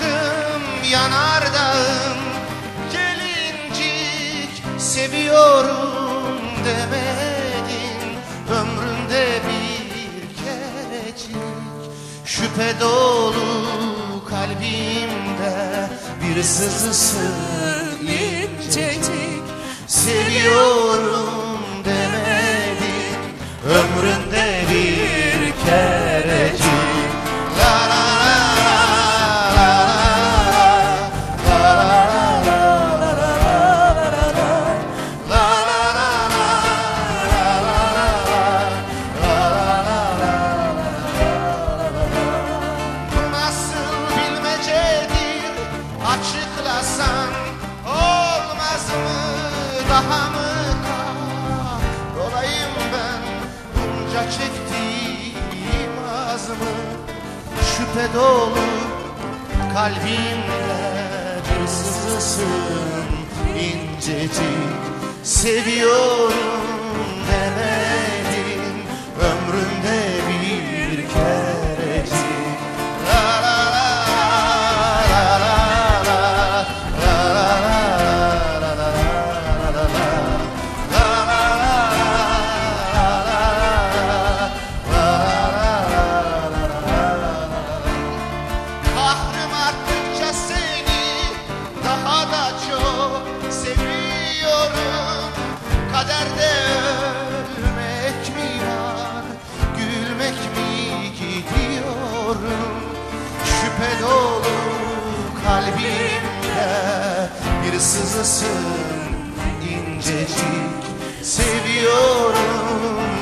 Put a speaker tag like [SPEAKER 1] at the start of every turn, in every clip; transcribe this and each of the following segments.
[SPEAKER 1] aşkım yanardağım Gelincik seviyorum demedin. Ömründe bir kerecik. Şüphe dolu kalbimde bir sızısın incecik Seviyorum daha mı kar olayım ben bunca çektiğim azmı şüphe dolu kalbimle cırsızsın incecik seviyorum. Seviyorum. Kaderde ölmek mi var, gülmek mi gidiyorum? Şüphe dolu kalbimde bir sızısın incecik. Seviyorum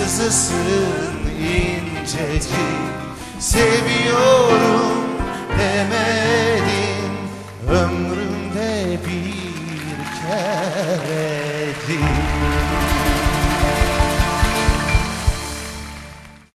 [SPEAKER 1] Sızı sırrın incecik. Seviyorum demedin Ömrümde bir keredir.